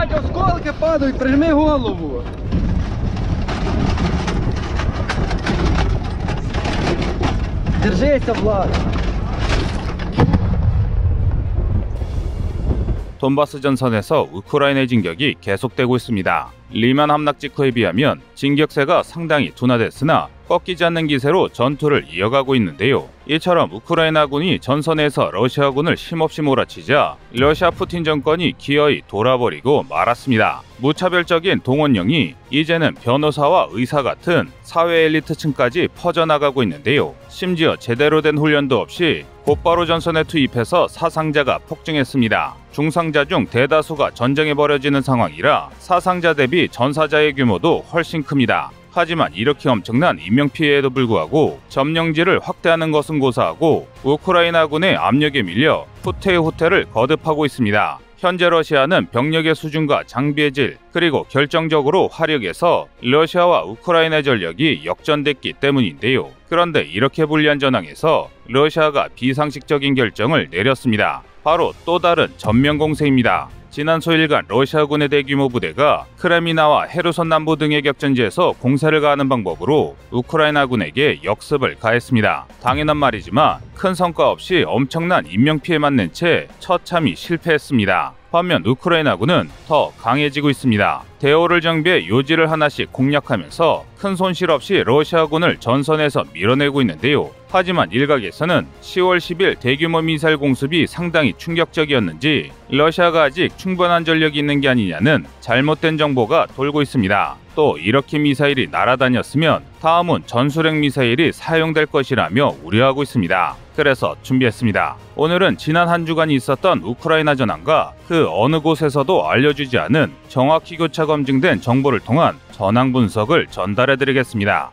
Бать, осколки падають, прижми голову. Держися, Влад. 돈바스 전선에서 우크라이나의 진격이 계속되고 있습니다. 리만 함락 직후에 비하면 진격세가 상당히 둔화됐으나 꺾이지 않는 기세로 전투를 이어가고 있는데요. 이처럼 우크라이나군이 전선에서 러시아군을 힘없이 몰아치자 러시아 푸틴 정권이 기어이 돌아버리고 말았습니다. 무차별적인 동원령이 이제는 변호사와 의사 같은 사회 엘리트층까지 퍼져나가고 있는데요. 심지어 제대로 된 훈련도 없이 곧바로 전선에 투입해서 사상자가 폭증했습니다. 중상자 중 대다수가 전쟁에 벌어지는 상황이라 사상자 대비 전사자의 규모도 훨씬 큽니다. 하지만 이렇게 엄청난 인명피해에도 불구하고 점령지를 확대하는 것은 고사하고 우크라이나군의 압력에 밀려 후퇴의 후퇴를 거듭하고 있습니다. 현재 러시아는 병력의 수준과 장비의 질 그리고 결정적으로 화력에서 러시아와 우크라이나 전력이 역전됐기 때문인데요. 그런데 이렇게 불리한 전황에서 러시아가 비상식적인 결정을 내렸습니다. 바로 또 다른 전면 공세입니다. 지난 소일간 러시아군의 대규모 부대가 크레미나와 헤르손 남부 등의 격전지에서 공세를 가하는 방법으로 우크라이나군에게 역습을 가했습니다. 당연한 말이지만 큰 성과 없이 엄청난 인명피해만 낸 채 처참히 실패했습니다. 반면 우크라이나군은 더 강해지고 있습니다. 대오를 정비해 요지를 하나씩 공략하면서 큰 손실 없이 러시아군을 전선에서 밀어내고 있는데요. 하지만 일각에서는 10월 10일 대규모 미사일 공습이 상당히 충격적이었는지 러시아가 아직 충분한 전력이 있는 게 아니냐는 잘못된 정보가 돌고 있습니다. 또 이렇게 미사일이 날아다녔으면 다음은 전술핵 미사일이 사용될 것이라며 우려하고 있습니다. 그래서 준비했습니다. 오늘은 지난 한 주간 있었던 우크라이나 전황과 그 어느 곳에서도 알려주지 않은 정확히 교차 검증된 정보를 통한 전황 분석을 전달해 드리겠습니다.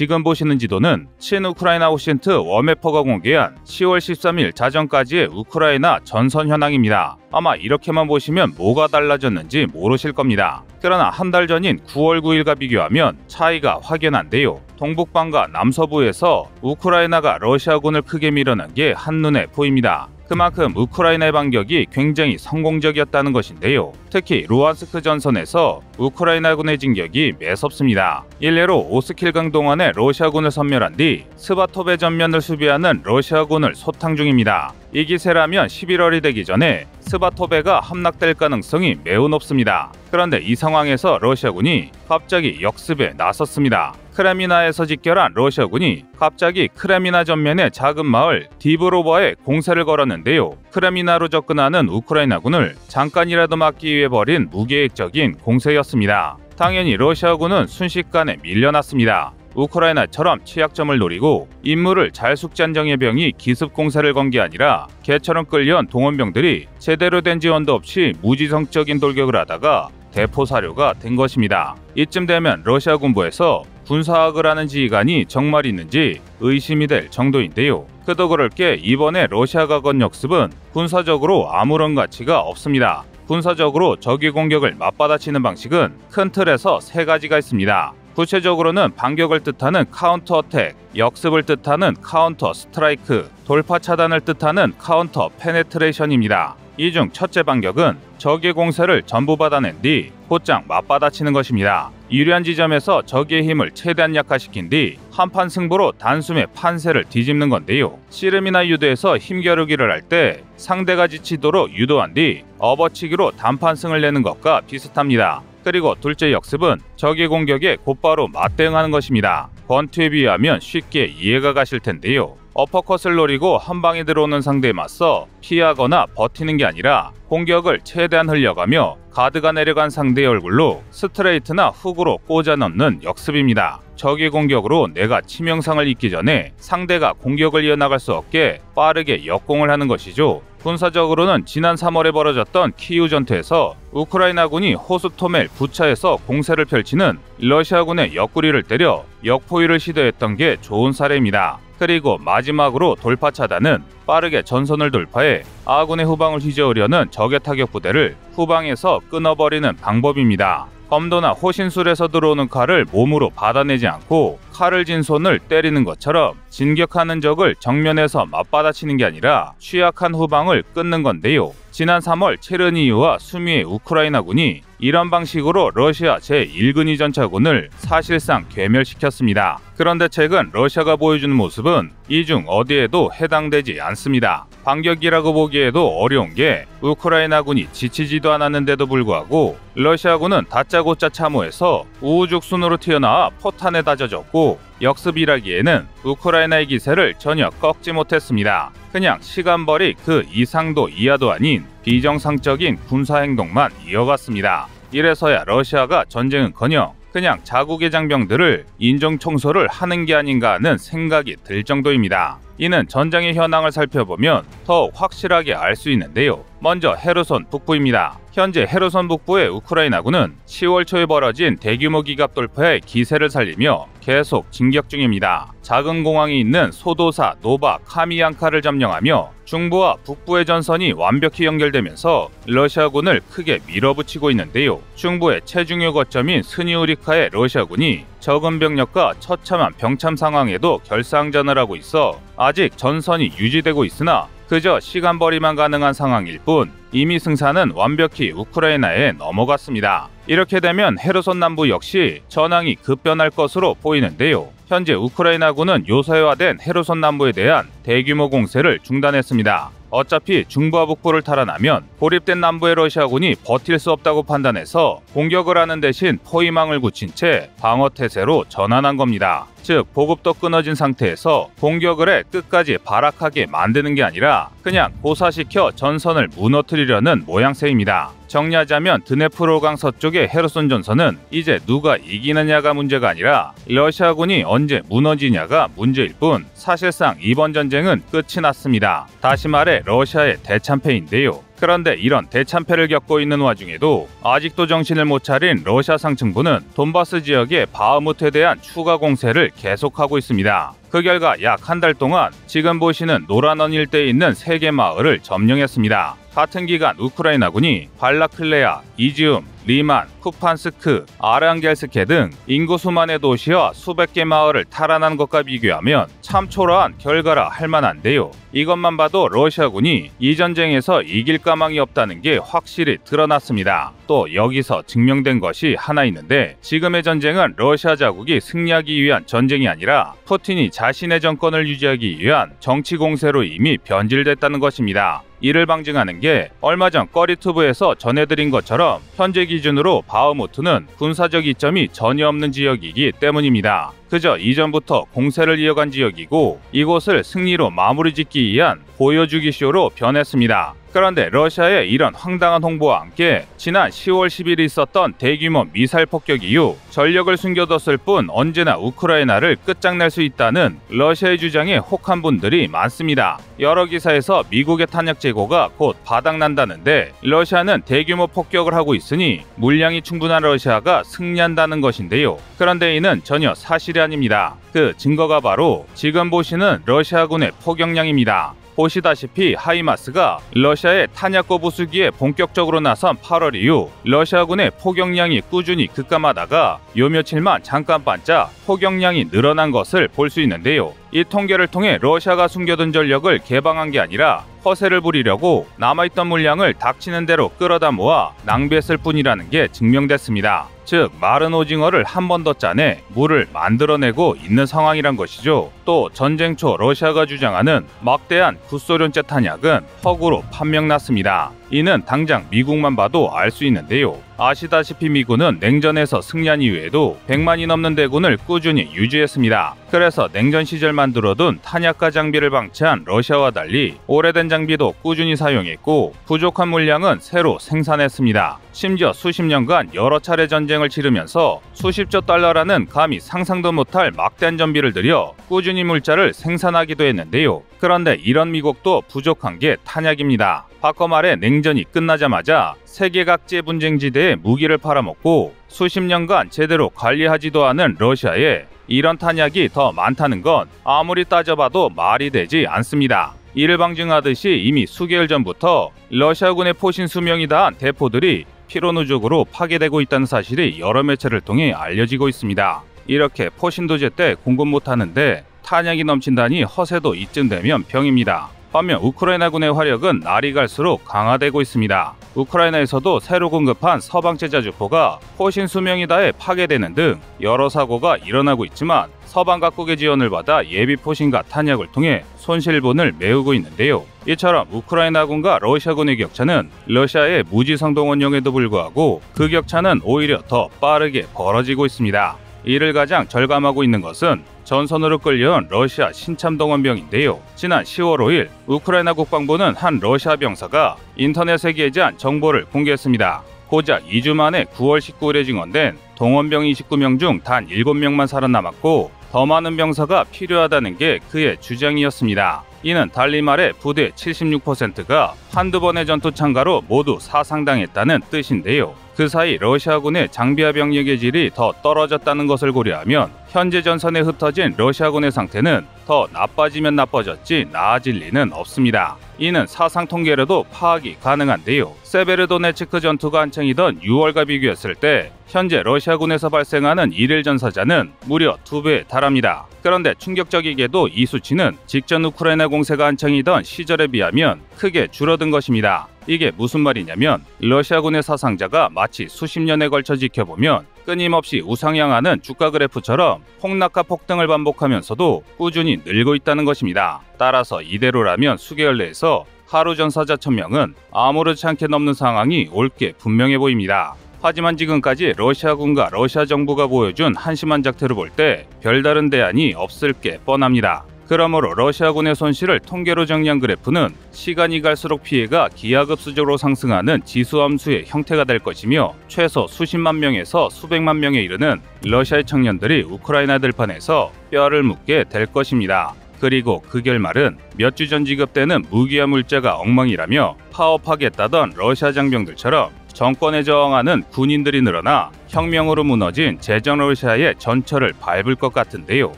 지금 보시는 지도는 친우크라이나 OSINT war mapper가 공개한 10월 13일 자정까지의 우크라이나 전선 현황입니다. 아마 이렇게만 보시면 뭐가 달라졌는지 모르실 겁니다. 그러나 한 달 전인 9월 9일과 비교하면 차이가 확연한데요. 동북방과 남서부에서 우크라이나가 러시아군을 크게 밀어낸 게 한눈에 보입니다. 그만큼 우크라이나의 반격이 굉장히 성공적이었다는 것인데요. 특히 루한스크 전선에서 우크라이나군의 진격이 매섭습니다. 일례로 오스킬강 동안의 러시아군을 섬멸한 뒤 스바토베 전면을 수비하는 러시아군을 소탕 중입니다. 이 기세라면 11월이 되기 전에 스바토베가 함락될 가능성이 매우 높습니다. 그런데 이 상황에서 러시아군이 갑자기 역습에 나섰습니다. 크레미나에서 집결한 러시아군이 갑자기 크레미나 전면의 작은 마을 디브로바에 공세를 걸었는데요. 크레미나로 접근하는 우크라이나군을 잠깐이라도 막기 위해 벌인 무계획적인 공세였습니다. 당연히 러시아군은 순식간에 밀려났습니다. 우크라이나처럼 취약점을 노리고 임무를 잘 숙지한 정예병이 기습 공세를 건 게 아니라 개처럼 끌려온 동원병들이 제대로 된 지원도 없이 무지성적인 돌격을 하다가 대포 사료가 된 것입니다. 이쯤 되면 러시아 군부에서 군사학을 하는 지휘관이 정말 있는지 의심이 될 정도인데요. 그도 그럴 게 이번에 러시아가 건 역습은 군사적으로 아무런 가치가 없습니다. 군사적으로 적의 공격을 맞받아치는 방식은 큰 틀에서 세 가지가 있습니다. 구체적으로는 반격을 뜻하는 counter attack, 역습을 뜻하는 counter strike, 돌파 차단을 뜻하는 counter penetration입니다. 이 중 첫째 반격은 적의 공세를 전부 받아낸 뒤 곧장 맞받아치는 것입니다. 유리한 지점에서 적의 힘을 최대한 약화시킨 뒤 한판 승부로 단숨에 판세를 뒤집는 건데요. 씨름이나 유도에서 힘겨루기를 할 때 상대가 지치도록 유도한 뒤 업어치기로 단판승을 내는 것과 비슷합니다. 그리고 둘째 역습은 적의 공격에 곧바로 맞대응하는 것입니다. 권투에 비하면 쉽게 이해가 가실 텐데요. 어퍼컷을 노리고 한 방에 들어오는 상대에 맞서 피하거나 버티는 게 아니라 공격을 최대한 흘려가며 가드가 내려간 상대의 얼굴로 스트레이트나 훅으로 꽂아 넣는 역습입니다. 적의 공격으로 내가 치명상을 입기 전에 상대가 공격을 이어나갈 수 없게 빠르게 역공을 하는 것이죠. 군사적으로는 지난 3월에 벌어졌던 키우 전투에서 우크라이나군이 호스토멜 부차에서 공세를 펼치는 러시아군의 옆구리를 때려 역포위를 시도했던 게 좋은 사례입니다. 그리고 마지막으로 돌파 차단은 빠르게 전선을 돌파해 아군의 후방을 휘저으려는 적의 타격 부대를 후방에서 끊어버리는 방법입니다. 검도나 호신술에서 들어오는 칼을 몸으로 받아내지 않고 칼을 진 손을 때리는 것처럼 진격하는 적을 정면에서 맞받아치는 게 아니라 취약한 후방을 끊는 건데요. 지난 3월 체르니유와 수미의 우크라이나군이 이런 방식으로 러시아 제1근위 전차군을 사실상 괴멸시켰습니다. 그런데 최근 러시아가 보여주는 모습은 이 중 어디에도 해당되지 않습니다. 반격이라고 보기에도 어려운 게 우크라이나군이 지치지도 않았는데도 불구하고 러시아군은 다짜고짜 참호해서 우후죽순으로 튀어나와 포탄에 다져졌고 역습이라기에는 우크라이나의 기세를 전혀 꺾지 못했습니다. 그냥 시간벌이 그 이상도 이하도 아닌 비정상적인 군사행동만 이어갔습니다. 이래서야 러시아가 전쟁은커녕 그냥 자국의 장병들을 인종 청소를 하는 게 아닌가 하는 생각이 들 정도입니다. 이는 전장의 현황을 살펴보면 더 확실하게 알 수 있는데요. 먼저 헤르손 북부입니다. 현재 헤르손 북부의 우크라이나군은 10월 초에 벌어진 대규모 기갑 돌파에 기세를 살리며 계속 진격 중입니다. 작은 공항이 있는 소도시 노바 카미안카를 점령하며 중부와 북부의 전선이 완벽히 연결되면서 러시아군을 크게 밀어붙이고 있는데요. 중부의 최중요 거점인 스니우리카의 러시아군이 적은 병력과 처참한 병참 상황에도 결상전을 하고 있어 아직 전선이 유지되고 있으나 그저 시간벌이만 가능한 상황일 뿐 이미 승산은 완벽히 우크라이나에 넘어갔습니다. 이렇게 되면 헤르손 남부 역시 전황이 급변할 것으로 보이는데요. 현재 우크라이나군은 요새화된 헤르손 남부에 대한 대규모 공세를 중단했습니다. 어차피 중부와 북부를 탈환하면 고립된 남부의 러시아군이 버틸 수 없다고 판단해서 공격을 하는 대신 포위망을 굳힌 채 방어 태세로 전환한 겁니다. 즉 보급도 끊어진 상태에서 공격을 해 끝까지 발악하게 만드는 게 아니라 그냥 고사시켜 전선을 무너뜨리려는 모양새입니다. 정리하자면 드네프로강 서쪽의 헤르손 전선은 이제 누가 이기느냐가 문제가 아니라 러시아군이 언제 무너지냐가 문제일 뿐 사실상 이번 전쟁은 끝이 났습니다. 다시 말해 러시아의 대참패인데요. 그런데 이런 대참패를 겪고 있는 와중에도 아직도 정신을 못 차린 러시아 상층부는 돈바스 지역의 바흐무트에 대한 추가 공세를 계속하고 있습니다. 그 결과 약 한 달 동안 지금 보시는 노란원 일대에 있는 세 개 마을을 점령했습니다. 같은 기간 우크라이나군이 발라클레아, 이지움, 리만, 쿠판스크, 아랑겔스케 등 인구 수만의 도시와 수백 개 마을을 탈환한 것과 비교하면 참 초라한 결과라 할 만한데요. 이것만 봐도 러시아군이 이 전쟁에서 이길 가망이 없다는 게 확실히 드러났습니다. 또 여기서 증명된 것이 하나 있는데 지금의 전쟁은 러시아 자국이 승리하기 위한 전쟁이 아니라 푸틴이 자신의 정권을 유지하기 위한 정치 공세로 이미 변질됐다는 것입니다. 이를 방증하는 게 얼마 전 꺼리투브에서 전해드린 것처럼 현재 기준으로 바흐무트는 군사적 이점이 전혀 없는 지역이기 때문입니다. 그저 이전부터 공세를 이어간 지역이고 이곳을 승리로 마무리 짓기 위한 보여주기 쇼로 변했습니다. 그런데 러시아의 이런 황당한 홍보와 함께 지난 10월 10일 있었던 대규모 미사일 폭격 이후 전력을 숨겨뒀을 뿐 언제나 우크라이나를 끝장낼 수 있다는 러시아의 주장에 혹한 분들이 많습니다. 여러 기사에서 미국의 탄약 재고가 곧 바닥난다는데 러시아는 대규모 폭격을 하고 있으니 물량이 충분한 러시아가 승리한다는 것인데요. 그런데 이는 전혀 사실이 아닙니다. 그 증거가 바로 지금 보시는 러시아군의 포격량입니다. 보시다시피 하이마스가 러시아의 탄약고 부수기에 본격적으로 나선 8월 이후 러시아군의 포격량이 꾸준히 급감하다가 요 며칠만 잠깐 반짝 포격량이 늘어난 것을 볼 수 있는데요. 이 통계를 통해 러시아가 숨겨둔 전력을 개방한 게 아니라 허세를 부리려고 남아있던 물량을 닥치는 대로 끌어다 모아 낭비했을 뿐이라는 게 증명됐습니다. 즉 마른 오징어를 한 번 더 짜내 물을 만들어내고 있는 상황이란 것이죠. 또 전쟁 초 러시아가 주장하는 막대한 구소련제 탄약은 허구로 판명났습니다. 이는 당장 미국만 봐도 알 수 있는데요. 아시다시피 미군은 냉전에서 승리한 이후에도 100만이 넘는 대군을 꾸준히 유지했습니다. 그래서 냉전 시절 만들어둔 탄약과 장비를 방치한 러시아와 달리 오래된 장비도 꾸준히 사용했고 부족한 물량은 새로 생산했습니다. 심지어 수십 년간 여러 차례 전쟁을 치르면서 수십조 달러라는 감히 상상도 못할 막대한 전비를 들여 꾸준히 물자를 생산하기도 했는데요. 그런데 이런 미국도 부족한 게 탄약입니다. 바꿔 말해 냉전이 끝나자마자 세계 각지의 분쟁지대에 무기를 팔아먹고 수십 년간 제대로 관리하지도 않은 러시아에 이런 탄약이 더 많다는 건 아무리 따져봐도 말이 되지 않습니다. 이를 방증하듯이 이미 수개월 전부터 러시아군의 포신 수명이 다한 대포들이 피로 누적으로 파괴되고 있다는 사실이 여러 매체를 통해 알려지고 있습니다. 이렇게 포신도제 때 공급 못하는데 탄약이 넘친다니 허세도 이쯤 되면 병입니다. 반면 우크라이나군의 화력은 날이 갈수록 강화되고 있습니다. 우크라이나에서도 새로 공급한 서방제자 주포가 포신 수명이 다해 파괴되는 등 여러 사고가 일어나고 있지만 서방 각국의 지원을 받아 예비 포신과 탄약을 통해 손실분을 메우고 있는데요. 이처럼 우크라이나군과 러시아군의 격차는 러시아의 무지성 동 원령에도 불구하고 그 격차는 오히려 더 빠르게 벌어지고 있습니다. 이를 가장 절감하고 있는 것은 전선으로 끌려온 러시아 신참 동원병인데요. 지난 10월 5일 우크라이나 국방부는 한 러시아 병사가 인터넷에 게재한 정보를 공개했습니다. 고작 2주 만에 9월 19일에 증언된 동원병 29명 중 단 7명만 살아남았고 더 많은 병사가 필요하다는 게 그의 주장이었습니다. 이는 달리 말해 부대 76%가 한두 번의 전투 참가로 모두 사상당했다는 뜻인데요. 그 사이 러시아군의 장비와 병력의 질이 더 떨어졌다는 것을 고려하면 현재 전선에 흩어진 러시아군의 상태는 더 나빠지면 나빠졌지 나아질 리는 없습니다. 이는 사상 통계로도 파악이 가능한데요. 세베르도네츠크 전투가 한창이던 6월과 비교했을 때 현재 러시아군에서 발생하는 일일 전사자는 무려 2배에 달합니다. 그런데 충격적이게도 이 수치는 직전 우크라이나 공세가 한창이던 시절에 비하면 크게 줄어든 것입니다. 이게 무슨 말이냐면 러시아군의 사상자가 마치 수십 년에 걸쳐 지켜보면 끊임없이 우상향하는 주가 그래프처럼 폭락과 폭등을 반복하면서도 꾸준히 늘고 있다는 것입니다. 따라서 이대로라면 수개월 내에서 하루 전사자 1000명은 아무렇지 않게 넘는 상황이 올 게 분명해 보입니다. 하지만 지금까지 러시아군과 러시아 정부가 보여준 한심한 작태를 볼 때 별다른 대안이 없을 게 뻔합니다. 그러므로 러시아군의 손실을 통계로 정리한 그래프는 시간이 갈수록 피해가 기하급수적으로 상승하는 지수함수의 형태가 될 것이며 최소 수십만 명에서 수백만 명에 이르는 러시아의 청년들이 우크라이나 들판에서 뼈를 묻게 될 것입니다. 그리고 그 결말은 몇 주 전 지급되는 무기와 물자가 엉망이라며 파업하겠다던 러시아 장병들처럼 정권에 저항하는 군인들이 늘어나 혁명으로 무너진 제정 러시아의 전철을 밟을 것 같은데요.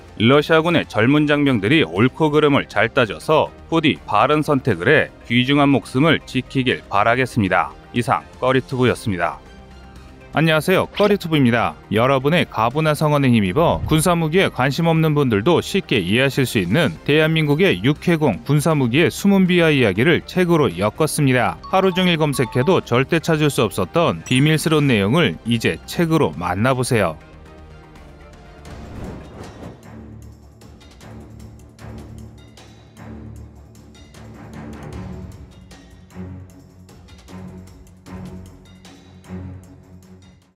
러시아군의 젊은 장병들이 옳고 그름을 잘 따져서 부디 바른 선택을 해 귀중한 목숨을 지키길 바라겠습니다. 이상 꺼리투브였습니다. 안녕하세요. 꺼리투브입니다. 여러분의 가부나 성원에 힘입어 군사무기에 관심 없는 분들도 쉽게 이해하실 수 있는 대한민국의 육해공 군사무기의 숨은 비하 이야기를 책으로 엮었습니다. 하루 종일 검색해도 절대 찾을 수 없었던 비밀스러운 내용을 이제 책으로 만나보세요.